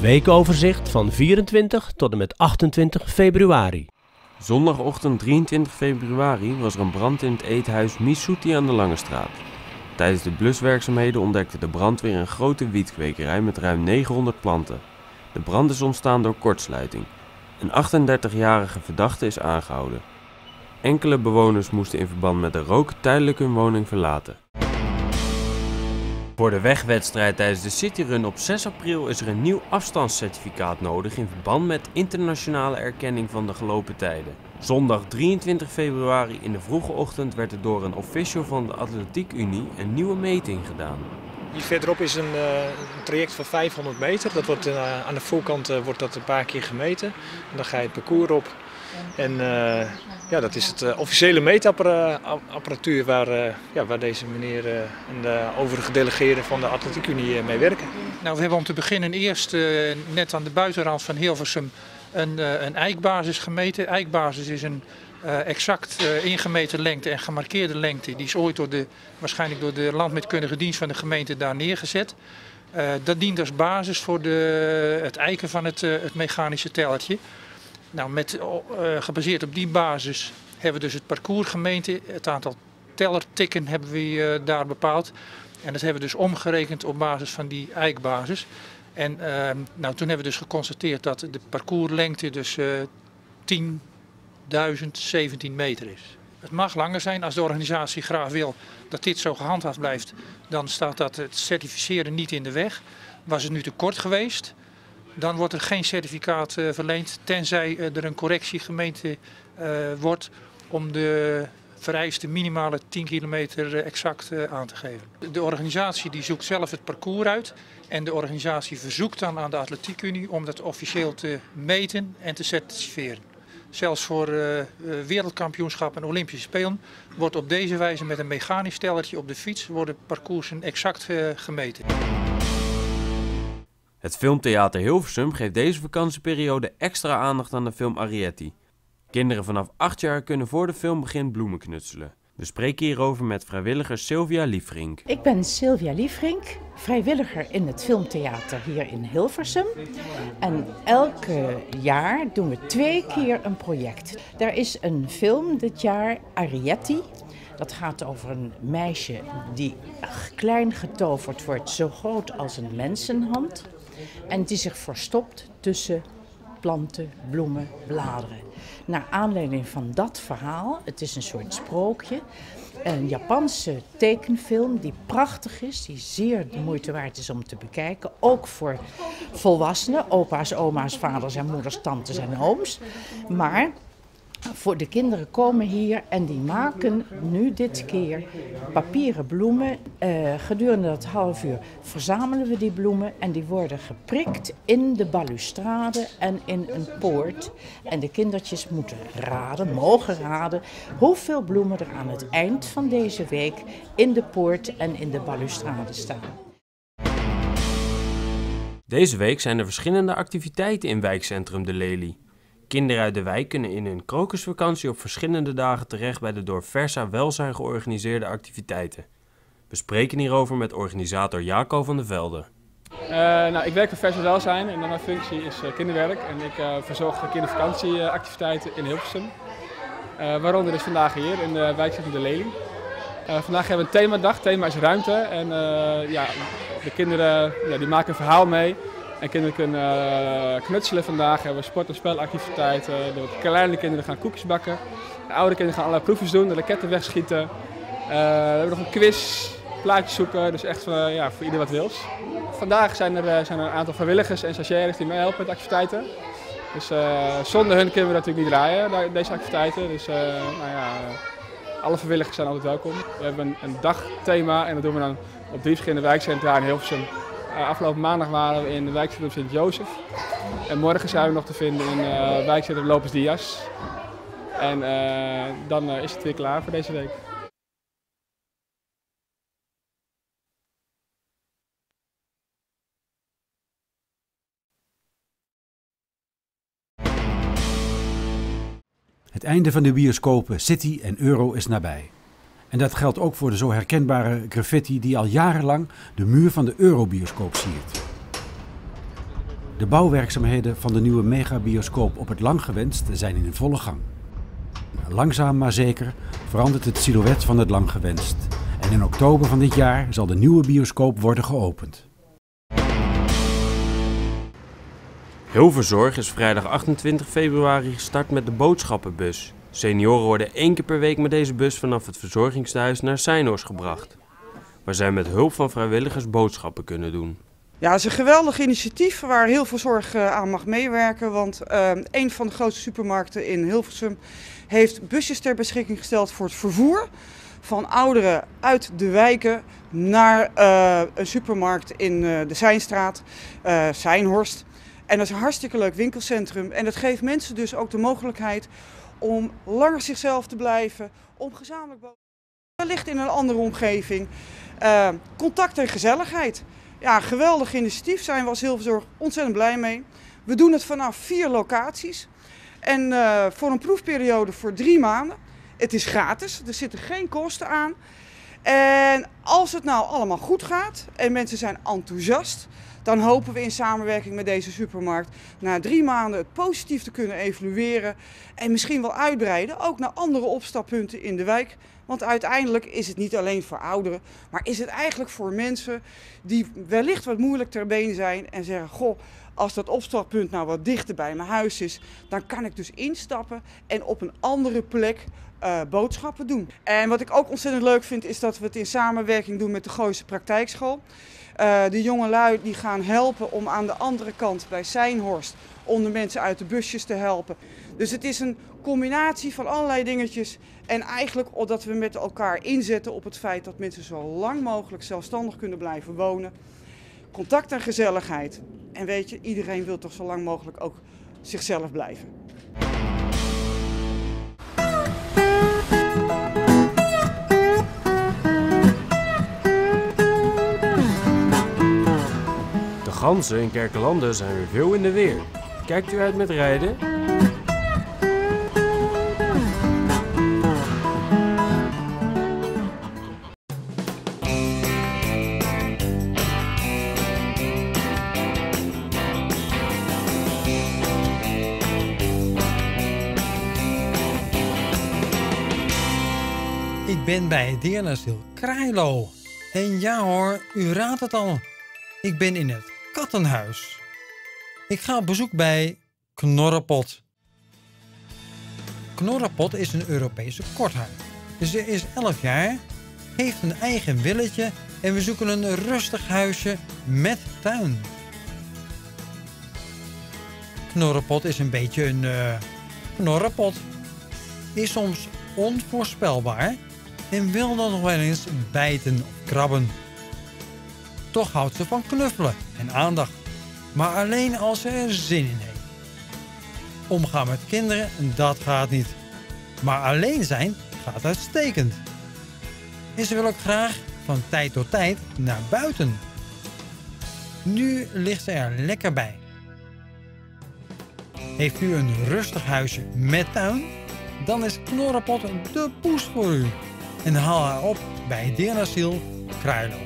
Weekoverzicht van 24 tot en met 28 februari. Zondagochtend 23 februari was er een brand in het eethuis Misuti aan de Lange Straat. Tijdens de bluswerkzaamheden ontdekte de brandweer een grote wietkwekerij met ruim 900 planten. De brand is ontstaan door kortsluiting. Een 38-jarige verdachte is aangehouden. Enkele bewoners moesten in verband met de rook tijdelijk hun woning verlaten. Voor de wegwedstrijd tijdens de Cityrun op 6 april is er een nieuw afstandscertificaat nodig in verband met internationale erkenning van de gelopen tijden. Zondag 23 februari in de vroege ochtend werd er door een official van de Atletiek Unie een nieuwe meting gedaan. Hier verderop is een, een traject van 500 meter. Dat wordt, uh, aan de voorkant uh, wordt dat een paar keer gemeten. En dan ga je het parcours op. En ja, dat is het officiële meetapparatuur waar, ja, waar deze meneer en de overige delegeerden van de Atletiek Unie mee werken. Nou, we hebben om te beginnen eerst net aan de buitenrand van Hilversum een, een eikbasis gemeten. Eikbasis is een exact ingemeten lengte en gemarkeerde lengte. Die is ooit door de, waarschijnlijk door de landmetkundige dienst van de gemeente daar neergezet. Dat dient als basis voor de, het eiken van het, het mechanische tellertje. Nou, met, gebaseerd op die basis hebben we dus het parcours gemeten. Het aantal tellertikken hebben we daar bepaald. En dat hebben we dus omgerekend op basis van die eikbasis. En nou, toen hebben we dus geconstateerd dat de parcourslengte dus 10 1017 meter is. Het mag langer zijn als de organisatie graag wil dat dit zo gehandhaafd blijft. Dan staat dat het certificeren niet in de weg. Was het nu te kort geweest, dan wordt er geen certificaat uh, verleend. Tenzij uh, er een correctie gemeente uh, wordt om de vereiste minimale 10 kilometer exact aan te geven. De organisatie die zoekt zelf het parcours uit. En de organisatie verzoekt dan aan de Atletiekunie om dat officieel te meten en te certificeren. Zelfs voor uh, wereldkampioenschappen en Olympische Spelen wordt op deze wijze met een mechanisch stellertje op de fiets worden parcoursen exact gemeten. Het Filmtheater Hilversum geeft deze vakantieperiode extra aandacht aan de film Arietti. Kinderen vanaf 8 jaar kunnen voor de film begin bloemen knutselen. We spreken hierover met vrijwilliger Sylvia Liefrink. Ik ben Sylvia Liefrink, vrijwilliger in het Filmtheater hier in Hilversum. En elke jaar doen we twee keer een project. Er is een film dit jaar, Arietti. Dat gaat over een meisje die klein getoverd wordt, zo groot als een mensenhand. En die zich verstopt tussen planten, bloemen, bladeren. Naar aanleiding van dat verhaal, het is een soort sprookje, een Japanse tekenfilm die prachtig is, die zeer de moeite waard is om te bekijken. Ook voor volwassenen, opa's, oma's, vaders en moeders, tantes en ooms. Maar voor de kinderen komen hier en die maken nu dit keer papieren bloemen. Uh, gedurende dat half uur verzamelen we die bloemen en die worden geprikt in de balustrade en in een poort. En de kindertjes moeten raden, mogen raden, hoeveel bloemen er aan het eind van deze week in de poort en in de balustrade staan. Deze week zijn er verschillende activiteiten in wijkcentrum De Lelie. Kinderen uit de wijk kunnen in hun krokusvakantie op verschillende dagen terecht bij de door Versa Welzijn georganiseerde activiteiten. We spreken hierover met organisator Jaco van der Velde. Uh, nou, ik werk voor Versa Welzijn en mijn functie is uh, kinderwerk. En ik uh, verzorg de kindervakantieactiviteiten in Hilversum. waaronder is vandaag hier in de wijkcentrum De Lelie. vandaag hebben we een themadag, thema is ruimte. En ja, de kinderen ja, die maken een verhaal mee en kinderen kunnen uh, knutselen vandaag. We hebben sport- en spelactiviteiten. De kleine kinderen gaan koekjes bakken. De oude kinderen gaan allerlei proefjes doen, de raketten wegschieten. Uh, we hebben nog een quiz, plaatjes zoeken. Dus echt uh, ja, voor ieder wat wils. Vandaag zijn er, zijn er een aantal vrijwilligers en stagiaires die meehelpen met activiteiten. Dus zonder hun kunnen we natuurlijk niet draaien, deze activiteiten. Dus nou ja, alle vrijwilligers zijn altijd welkom. We hebben een, een dagthema en dat doen we dan op drie verschillende wijkcentra in Hilversum. Uh, afgelopen maandag waren we in de wijkcentrum Sint-Jozef. En morgen zijn we nog te vinden in uh, wijkcentrum Lopes Dias. En uh, dan is het weer klaar voor deze week. Het einde van de bioscopen City en Euro is nabij. En dat geldt ook voor de zo herkenbare graffiti die al jarenlang de muur van de Eurobioscoop siert. De bouwwerkzaamheden van de nieuwe megabioscoop op het Langgewenst zijn in volle gang. Langzaam maar zeker verandert het silhouet van het Langgewenst. En in oktober van dit jaar zal de nieuwe bioscoop worden geopend. Hilverzorg is vrijdag 28 februari gestart met de boodschappenbus. Senioren worden één keer per week met deze bus vanaf het verzorgingstehuis naar Seinhorst gebracht. Waar zij met hulp van vrijwilligers boodschappen kunnen doen. Ja, het is een geweldig initiatief waar heel veel zorg eh, aan mag meewerken. Want uh, een van de grootste supermarkten in Hilversum heeft busjes ter beschikking gesteld voor het vervoer van ouderen uit de wijken naar uh, een supermarkt in de Seinstraat, Seinhorst. En dat is een hartstikke leuk winkelcentrum. En dat geeft mensen dus ook de mogelijkheid om langer zichzelf te blijven, om gezamenlijk wellicht in een andere omgeving. Uh, contact en gezelligheid. Ja, geweldig initiatief zijn we als Hilverzorg ontzettend blij mee. We doen het vanaf vier locaties. En uh, voor een proefperiode voor drie maanden. Het is gratis, er zitten geen kosten aan. En als het nou allemaal goed gaat en mensen zijn enthousiast, dan hopen we in samenwerking met deze supermarkt na drie maanden het positief te kunnen evalueren en misschien wel uitbreiden, ook naar andere opstappunten in de wijk. Want uiteindelijk is het niet alleen voor ouderen, maar is het eigenlijk voor mensen die wellicht wat moeilijk ter been zijn en zeggen: Goh, als dat opstappunt nou wat dichter bij mijn huis is, dan kan ik dus instappen en op een andere plek uh, boodschappen doen. En wat ik ook ontzettend leuk vind, is dat we het in samenwerking doen met de Gooise Praktijkschool. Uh, de jonge lui die gaan helpen om aan de andere kant bij Seinhorst om de mensen uit de busjes te helpen. Dus het is een combinatie van allerlei dingetjes. En eigenlijk dat we met elkaar inzetten op het feit dat mensen zo lang mogelijk zelfstandig kunnen blijven wonen. Contact en gezelligheid. En weet je, iedereen wil toch zo lang mogelijk ook zichzelf blijven. De ganzen in Kerkelanden zijn weer veel in de weer. Kijkt u uit met rijden? Ik ben bij het dierenasiel Krailo. En ja hoor, u raadt het al. Ik ben in het kattenhuis. Ik ga op bezoek bij Knorrepot. Knorrepot is een Europese korthuis. Ze is 11 jaar, heeft een eigen willetje en we zoeken een rustig huisje met tuin. Knorrepot is een beetje een uh, knorrepot. Is soms onvoorspelbaar en wil dan nog wel eens bijten of krabben. Toch houdt ze van knuffelen en aandacht, maar alleen als ze er zin in heeft. Omgaan met kinderen, dat gaat niet. Maar alleen zijn gaat uitstekend. En ze wil ook graag van tijd tot tijd naar buiten. Nu ligt ze er lekker bij. Heeft u een rustig huisje met tuin? Dan is Knorrenpot de poes voor u. En haal haar op bij Dierenasiel Kruilo.